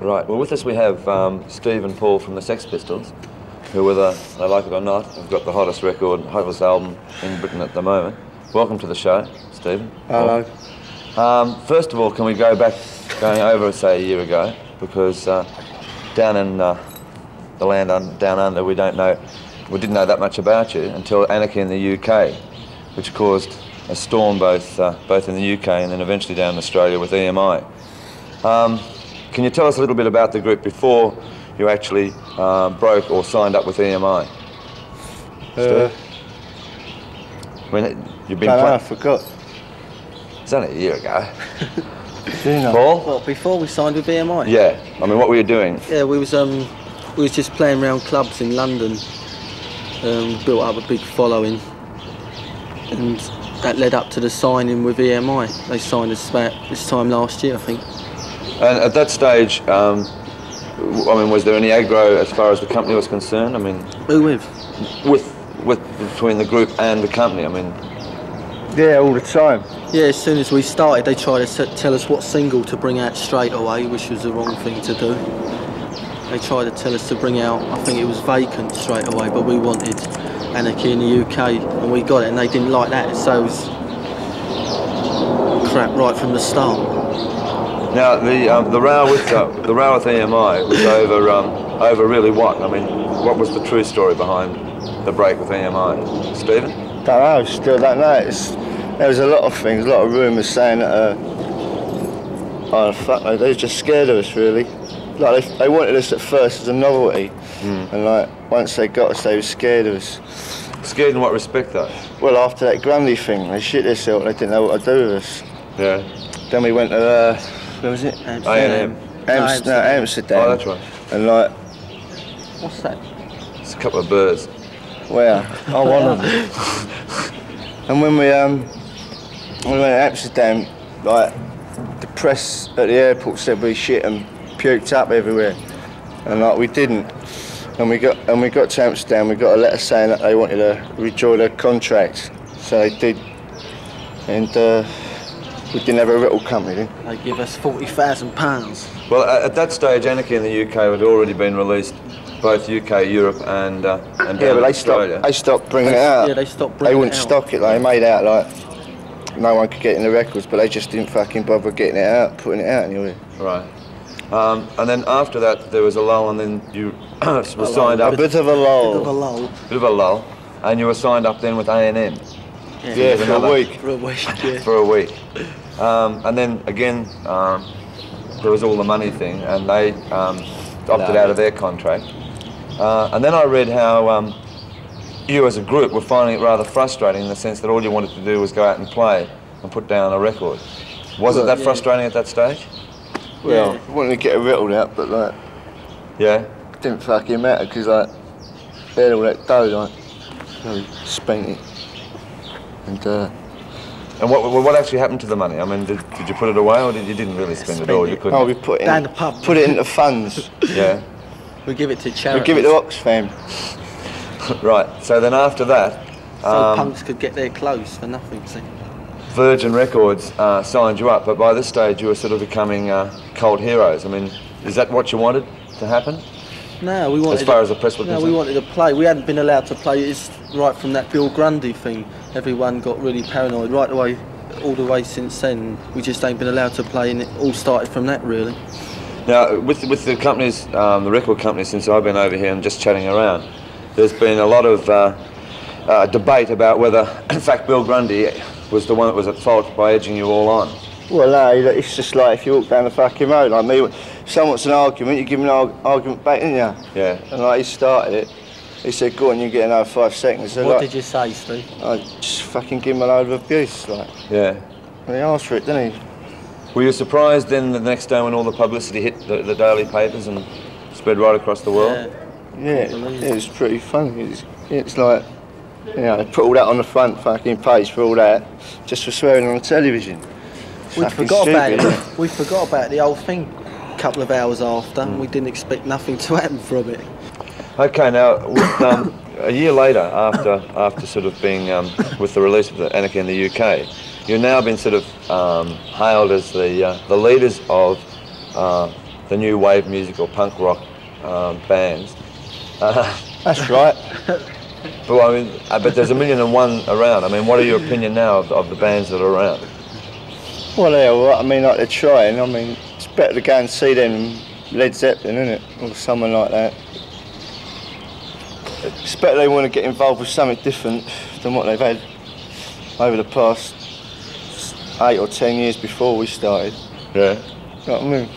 Right. Well, with us we have um, Steve and Paul from the Sex Pistols, who, whether they like it or not, have got the hottest record, hottest album in Britain at the moment. Welcome to the show, Stephen. Hello. Um, first of all, can we go back, going over, say, a year ago, because uh, down in uh, the land un- down under, we don't know, we didn't know that much about you until Anarchy in the UK, which caused a storm both uh, both in the UK and then eventually down in Australia with EMI. Um, can you tell us a little bit about the group before you actually uh, broke or signed up with EMI? Uh, I mean, you've been don't I forgot. It's only a year ago. Do you know? Paul? Well, before we signed with EMI. Yeah. I mean, what were you doing? Yeah, we was um, we was just playing around clubs in London. Um, built up a big following, and that led up to the signing with EMI. They signed us about this time last year, I think. And at that stage, um, w- I mean, was there any aggro as far as the company was concerned? I mean, Who with? with with between the group and the company. I mean, Yeah, all the time. Yeah, as soon as we started, they tried to s- tell us what single to bring out straight away, which was the wrong thing to do. They tried to tell us to bring out, I think it was vacant straight away, but we wanted Anarchy in the UK, and we got it, and they didn't like that, so it was crap right from the start. Now the um, the row with uh, the row with EMI was over um, over really what? I mean, what was the true story behind the break with EMI, Stephen? Don't know, still don't know. It's, there was a lot of things, a lot of rumours saying that, uh, oh fuck, no, they were just scared of us really. Like they, they wanted us at first as a novelty, and like once they got us, they were scared of us. Scared in what respect, though? Well, after that Grundy thing, they shit themselves. They didn't know what to do with us. Yeah. Then we went to, uh, where was it? A&M. Ams- no, Amsterdam. Oh, that's right. And like, What's that? It's a couple of birds. Where? Oh, one of them. and when we um, when we went to Amsterdam, like the press at the airport said we shit and puked up everywhere, and like we didn't. And we got and we got to Amsterdam. We got a letter saying that they wanted to withdraw their contract, so they did. And uh, we didn't have a rental company then. They give us forty thousand pounds. Well, at, at that stage, Anarchy in the UK had already been released, both UK, Europe, and uh, and Yeah, but they Australia. stopped. They stopped bringing it out. Yeah, they stopped bring it out. They wouldn't it stock it. Like, they made out like no one could get in the records, but they just didn't fucking bother getting it out, putting it out anyway. Right. Um, and then after that, there was a lull, and then you were signed up. A up. bit of a lull. Bit of a lull. lull bit of a lull, and you were signed up then with A&M Yeah, for another- a week. for a week. Yeah. for a week. Um, and then again, um, there was all the money thing, and they um, opted out of their contract. Uh, and then I read how um, you as a group were finding it rather frustrating in the sense that all you wanted to do was go out and play and put down a record. Was it that Yeah. frustrating at that stage? Well, Yeah. I wanted to get a rattled out, but like, Yeah. it didn't fucking matter because like, they had all that dough, like, so spent it. And uh, And what, what what actually happened to the money? I mean, did, did you put it away or did you didn't really spend it Spent all? You couldn't. oh, we put it Down in, the pub. put it into funds. Yeah. We give it to charity. we give it to Oxfam. Right. So then after that, so um, punks could get their clothes for nothing. See? Virgin Records uh, signed you up, but by this stage you were sort of becoming uh, cult heroes. I mean, is that what you wanted to happen? No, we wanted. As far as the press was no, we wanted to play. We hadn't been allowed to play. It's right from that Bill Grundy thing. Everyone got really paranoid right away, all the way since then. We just ain't been allowed to play, and it all started from that really. Now, with with the companies, um, the record companies, since I've been over here and just chatting around, there's been a lot of uh, uh, debate about whether, in fact, Bill Grundy was the one that was at fault by edging you all on. Well, no, it's just like if you walk down the fucking road, like me, if someone wants an argument, you give him an arg- argument back, didn't you? Yeah. And like he started it, he said, go on, you get another five seconds. So, what like, did you say, Steve? I just fucking give him a load of abuse, like. Yeah. And he asked for it, didn't he? Were you surprised then the next day when all the publicity hit the, the daily papers and spread right across the world? Yeah, believe it was pretty funny. It's, it's like, you know, they put all that on the front fucking page for all that, just for swearing on the television. We Fucking forgot about it. We forgot about the whole thing. A couple of hours after, and we hmm. didn't expect nothing to happen from it. Okay, now um, a year later, after after sort of being um, with the release of the Anarchy in the UK, you've now been sort of um, hailed as the uh, the leaders of uh, the new wave music or punk rock um, bands. Uh, That's right. but I mean, uh, but there's a million and one around. I mean, what are your opinion now of, of the bands that are around? Well, yeah, well, I mean, like they're trying. I mean, it's better to go and see them Led Zeppelin, isn't it? Or someone like that. Better they want to get involved with something different than what they've had over the past eight or ten years before we started. Yeah. You know what I mean?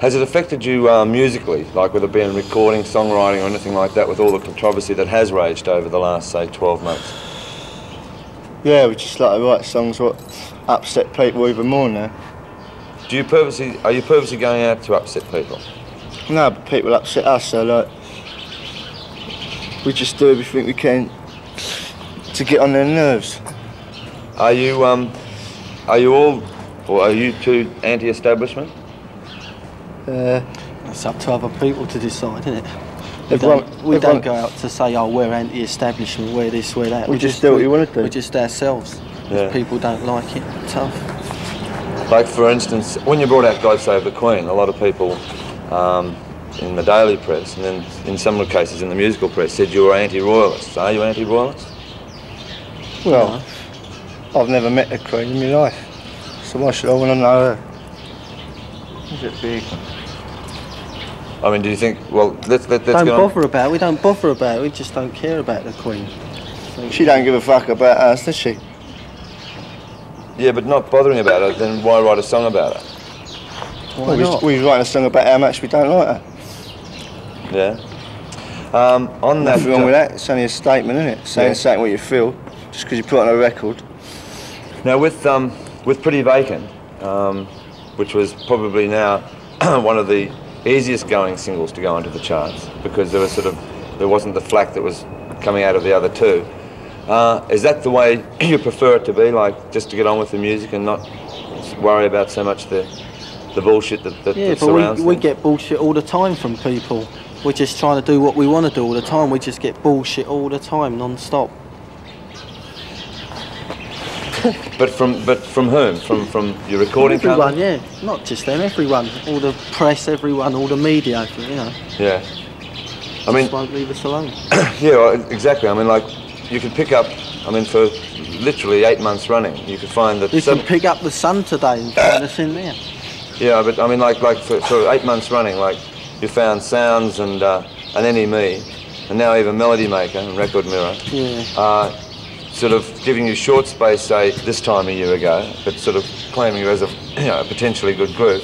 Has it affected you uh, musically, like with it being recording, songwriting, or anything like that, with all the controversy that has raged over the last, say, 12 months? Yeah, we just like to write songs what upset people even more now. Do you purposely, are you purposely going out to upset people? No, but people upset us, so like we just do everything we can to get on their nerves. Are you, um, are you all, or are you two anti-establishment? Uh, It's up to other people to decide, isn't it? We, Everyone- don't, we everyone- don't go out to say, oh, we're anti-establishment, we're this, we're that. We just do what we wanna do. We're just ourselves. Yeah. people don't like it, tough. Like, for instance, when you brought out God Save the Queen, a lot of people um, in the daily press, and then in some of the cases in the musical press, said you were anti-royalists. Are you anti-royalists? well, I've never met the Queen in my life, so why should I want to know her? Is it big? I mean, do you think, well, let's, let, let's don't go on. bother about it. We don't bother about it. We just don't care about the Queen. She don't give a fuck about us, does she? Yeah, but not bothering about it, then why write a song about it? Why Well, we, not? we write a song about how much we don't like her. Yeah. Um, on that, Nothing wrong with that. It's only a statement, isn't it? Saying Yeah. something what you feel, just because you put it on a record. Now with um, with Pretty Vacant, um, which was probably now one of the easiest going singles to go onto the charts because there was sort of there wasn't the flack that was coming out of the other two. Uh, is that the way you prefer it to be, like just to get on with the music and not worry about so much the the bullshit that, that, Yeah, that but surrounds we, we get bullshit all the time from people. We're just trying to do what we want to do all the time. We just get bullshit all the time, non-stop. But from but from whom? From from your recording everyone, company? yeah. Not just them, everyone. All the press, everyone, all the media, you know. Yeah. I mean, just won't leave us alone. Yeah, exactly. I mean, like, you could pick up, I mean, for literally eight months running, you could find that We some, can pick up the sun today and find us in there. yeah, but I mean, like, like for, for eight months running, like, you found Sounds and uh, an NME, and now even Melody Maker and Record Mirror, Yeah. uh, sort of giving you short space, say, this time a year ago, but sort of claiming you as a, you know, a potentially good group,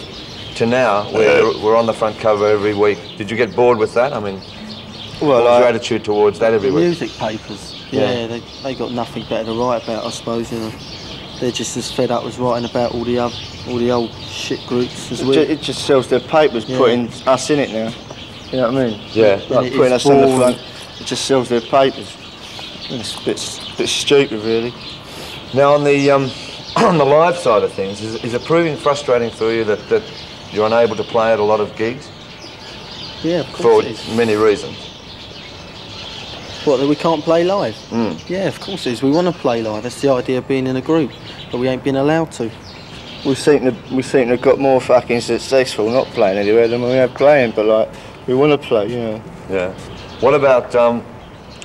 to now, where we're on the front cover every week. Did you get bored with that? I mean, Well, what was your attitude towards that every The week? music papers. Yeah. Yeah, they, they got nothing better to write about, I suppose, you know. They're just as fed up as writing about all the other, all the old shit groups as it, it just sells their papers, Yeah. putting us in it now. You know what I mean? Yeah. Like it putting us on the front. It just sells their papers. It's a bit, bit stupid, really. Now on the um, on the live side of things, is, is it proving frustrating for you that, that you're unable to play at a lot of gigs Yeah, of for course it is. many reasons? What, that we can't play live? Mm. Yeah, of course it is. We want to play live. That's the idea of being in a group. But we ain't been allowed to. We seem to we seem to have got more fucking successful not playing anywhere than we have playing, but like we want to play, you know. Yeah. What about um,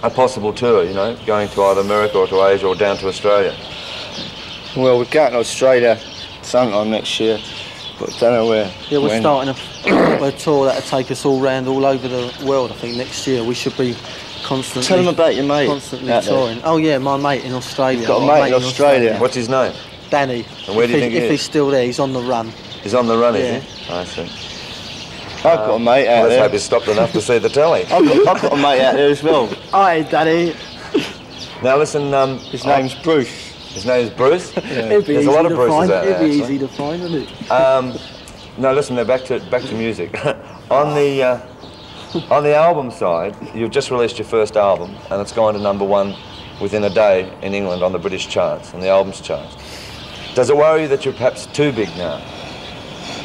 a possible tour? You know, going to either America or to Asia or down to Australia. Well, we're going to Australia sometime next year, but don't know where. Yeah, we're when. starting a, a tour that'll take us all round all over the world. I think next year we should be constantly. Tell them about your mate Constantly out there. touring. Oh yeah, my mate in Australia. You've got a I've mate in Australia. What's his name? Danny. And where do you if think he, he if he's still there, he's on the run. He's on the run, Yeah. is he? I see. I've got a mate out Let's there. hope he's stopped enough to see the telly. I've got, I've got a mate out there as well. Hi, Danny. Now listen, um, His name's Bruce. his name's Bruce. It'd There's a lot of Bruces find. out It'd there, be actually. easy to find, wouldn't it? Um, no, listen. Now back to back to music. on the uh, on the album side, you've just released your first album, and it's gone to number one within a day in England on the British charts, on the albums charts. Does it worry you that you're perhaps too big now?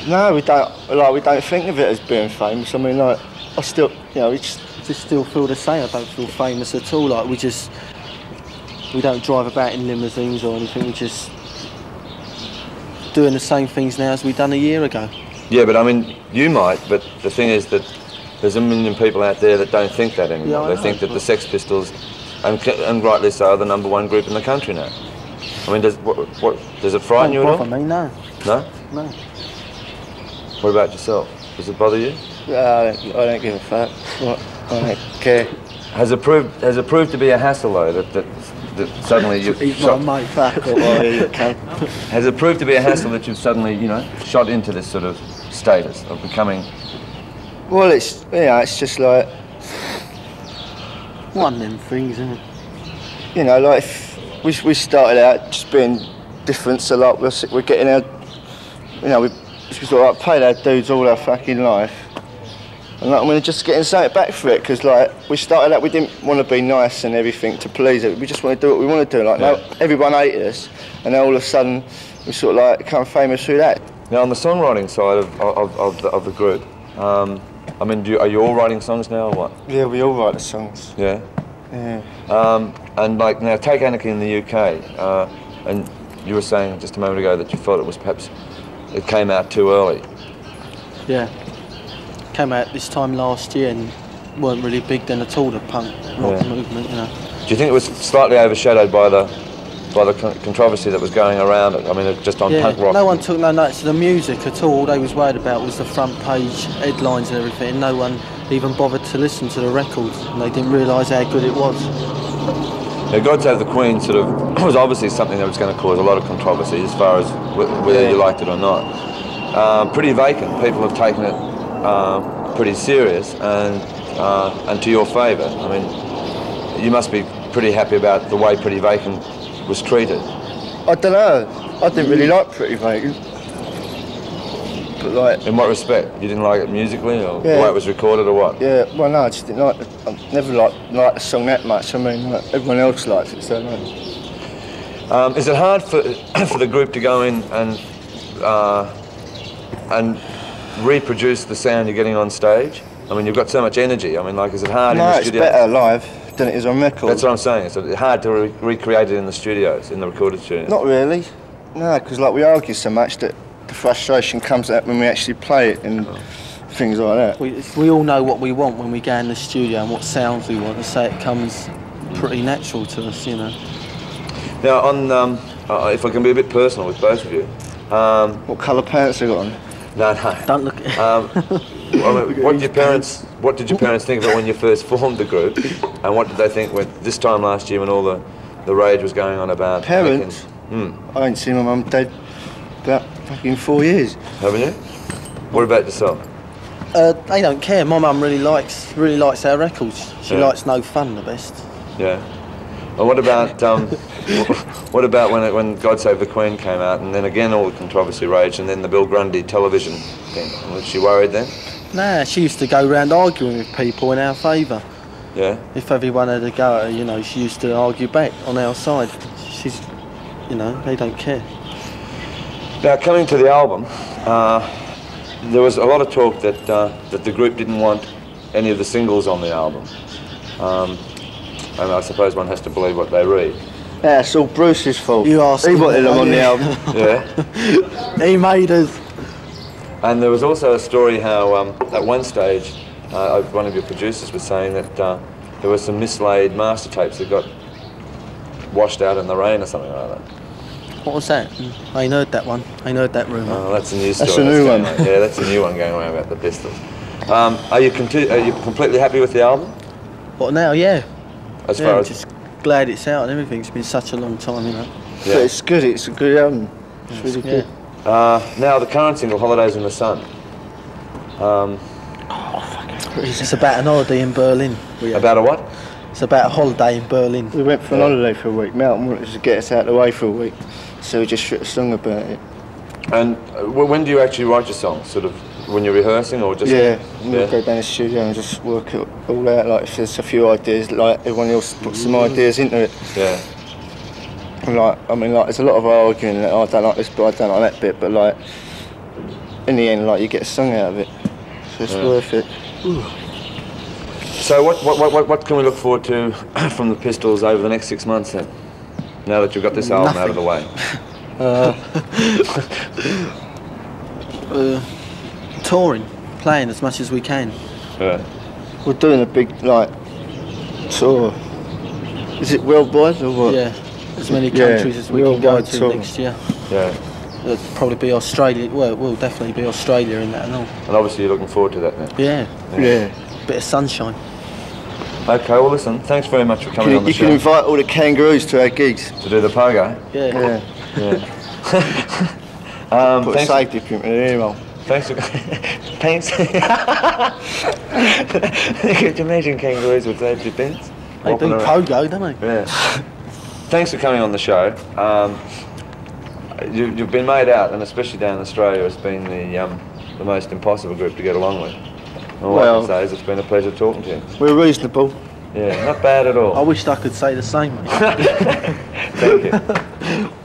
No, we don't like we don't think of it as being famous. I mean, like I still, you know, it's just still feel the same. I don't feel famous at all. Like we just we don't drive about in limousines or anything. We just doing the same things now as we done a year ago. Yeah, but I mean, you might, but the thing is that there's a million people out there that don't think that anymore. Yeah, they know, think that the Sex Pistols, and, and rightly so, are the number one group in the country now. I mean, does, what, what, does it frighten you at all? me, no. No? No. What about yourself? Does it bother you? Uh, I don't, I don't give a fuck. What? I don't care. Has it proved, has it proved to be a hassle though, that, that, that suddenly you've He's shot, my. Fuck you cunt. has it proved to be a hassle that you've suddenly, you know, shot into this sort of status of becoming, Well, it's yeah, it's just like One of them things, isn't it? you know, like if we we started out just being different, so like we're we're getting our, you know, we we sort of like paid our dudes all our fucking life, and like we're just getting something back for it because like we started out, we didn't want to be nice and everything to please it. We just want to do what we want to do. Like now, Yeah. everyone hated us, and then all of a sudden we sort of like become famous through that. now on the songwriting side of, of, of, the, of the group, um, I mean, do you, are you all writing songs now or what? Yeah, we all write the songs. Yeah? Yeah. Um, and like now, take Anarchy in the UK, uh, and you were saying just a moment ago that you felt it was perhaps it came out too early. Yeah. Came out this time last year and weren't really big then at all, the punk rock Yeah. movement, you know. Do you think it was slightly overshadowed by the by the con- controversy that was going around it? I mean, it- just on Yeah, punk rock. no one took no notice of the music at all. All they was worried about was the front page headlines and everything. No one even bothered to listen to the records, and they didn't realise how good it was. Now, God Save the Queen sort of was obviously something that was going to cause a lot of controversy as far as wh- whether you liked it or not. Um, pretty vacant. People have taken it uh, pretty serious and uh, and to your favour. I mean, you must be pretty happy about the way Pretty Vacant was treated. I don't know. I didn't really like Pretty Vacant. But like, In what respect? You didn't like it musically, or the way it was recorded, or what? yeah, well no, I just didn't like. The, I never liked liked the song that much. I mean, like, everyone else likes it, so like, Um, is it hard for for the group to go in and uh, and reproduce the sound you're getting on stage? I mean, you've got so much energy. I mean, like, is it hard no, in the it's studio? better live than it is on record. That's what I'm saying. It's hard to re- recreate it in the studios, in the recorded studios. Not really. No, because like we argue so much that the frustration comes out when we actually play it and things like that. We, we all know what we want when we go in the studio and what sounds we want, and so it comes pretty natural to us, you know. Now, on um, uh, if I can be a bit personal with both of you, um, What colour pants have you got on? no, no. Don't look at Um, I mean, what did your parents? What did your parents think of it when you first formed the group, and what did they think when this time last year when all the the rage was going on about Parents? Hmm. I ain't seen my mum and dad about fucking four years. Haven't you? What about yourself? Uh, they don't care. My mum really likes really likes our records. She Yeah. likes No Fun the best. Yeah. And what about um, what about when it, when God Save the Queen came out, and then again all the controversy raged, and then the Bill Grundy television thing? Was she worried then? Nah, she used to go round arguing with people in our favour. Yeah. If everyone had a go at her, you know, she used to argue back on our side. She's, you know, they don't care. Now coming to the album, uh, there was a lot of talk that uh, that the group didn't want any of the singles on the album, um, and I suppose one has to believe what they read. Yeah, it's all Bruce's fault. You asked He wanted them that, on the album. Yeah. He made us. And there was also a story how um, at one stage, uh, one of your producers was saying that uh, there were some mislaid master tapes that got washed out in the rain or something like that. What was that? I ain't heard that one. I ain't heard that rumour. Oh, that's a new story. That's a new going one. Yeah, that's a new one going around about the Pistols. Um, are you conti- are you completely happy with the album What now? Yeah. as yeah, far I'm as just glad it's out and everything. It's been such a long time, you know. Yeah. But it's good, it's a good album. It's really Yeah. good. Uh, now the current single, "Holidays in the Sun." Um, It's about an holiday in Berlin. About a what? It's about a holiday in Berlin. We went for an holiday for a week. Melton wanted to get us out of the way for a week. So we just wrote a song about it. And uh, when do you actually write your songs? Sort of when you're rehearsing, or just Yeah, we'll yeah. go down the studio and just work it all out. Like if there's a few ideas, like everyone else puts some ideas into it. yeah. Like, I mean, like there's a lot of arguing. Like, oh, I don't like this bit, I don't like that bit, but like in the end, like you get a song out of it. So it's Yeah. worth it. So what, what, what- what, what can we look forward to from the Pistols over the next six months then? Now that you've got this album out of the way. Uh, touring, playing as much as we can. Yeah. We're doing a big like tour. Is it worldwide or what? Yeah, as many Yeah, countries as we can go to tour. next year. Yeah. It'll probably be Australia. Well, it will definitely be Australia in that and all. And obviously you're looking forward to that then. Yeah, Yeah. bit of sunshine. Okay, well listen, thanks very much for You, coming on the you can invite all the kangaroos to our gigs. to do the pogo. Yeah. Yeah. Um, Put a thanks, safety pin in the earhole. thanks for thanks. Could you imagine kangaroos with safety pins? They Whopping do around? pogo, don't they? Yeah. Thanks for coming on the show. Um, you, you've been made out, and especially down in Australia, as being the um, the most impossible group to get along with. All I Well- can say is it's been a pleasure talking to you. We're reasonable. Yeah, not bad at all. I wished I could say the same. Thank you.